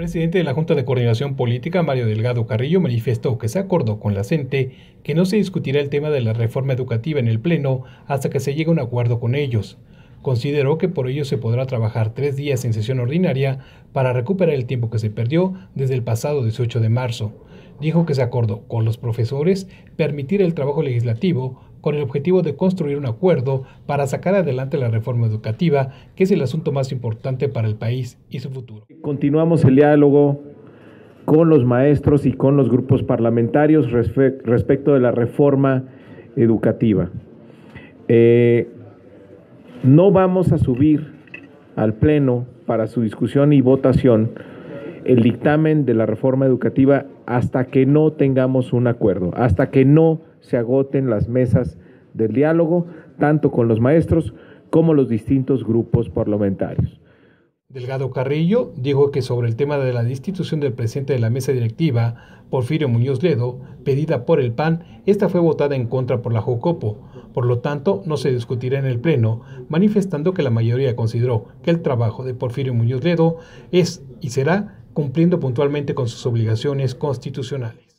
presidente de la Junta de Coordinación Política, Mario Delgado Carrillo, manifestó que se acordó con la CENTE que no se discutirá el tema de la reforma educativa en el Pleno hasta que se llegue a un acuerdo con ellos. Consideró que por ello se podrá trabajar tres días en sesión ordinaria para recuperar el tiempo que se perdió desde el pasado 18 de marzo. Dijo que se acordó con los profesores permitir el trabajo legislativo con el objetivo de construir un acuerdo para sacar adelante la reforma educativa, que es el asunto más importante para el país y su futuro. Continuamos el diálogo con los maestros y con los grupos parlamentarios respecto de la reforma educativa. Eh, no vamos a subir al Pleno para su discusión y votación el dictamen de la reforma educativa hasta que no tengamos un acuerdo, hasta que no se agoten las mesas del diálogo, tanto con los maestros como los distintos grupos parlamentarios. Delgado Carrillo dijo que sobre el tema de la destitución del presidente de la mesa directiva, Porfirio Muñoz Ledo, pedida por el PAN, esta fue votada en contra por la Jocopo. Por lo tanto, no se discutirá en el Pleno, manifestando que la mayoría consideró que el trabajo de Porfirio Muñoz Ledo es y será cumpliendo puntualmente con sus obligaciones constitucionales.